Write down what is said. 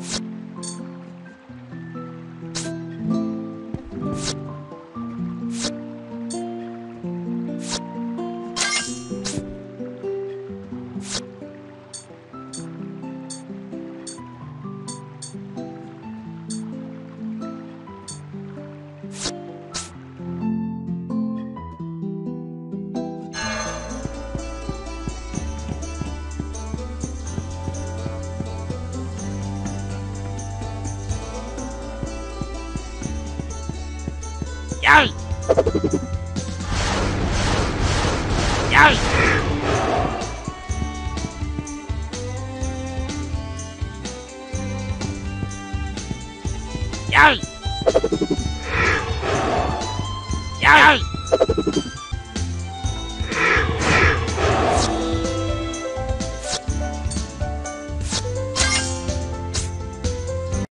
you Chơi Chơi Chơi Chơi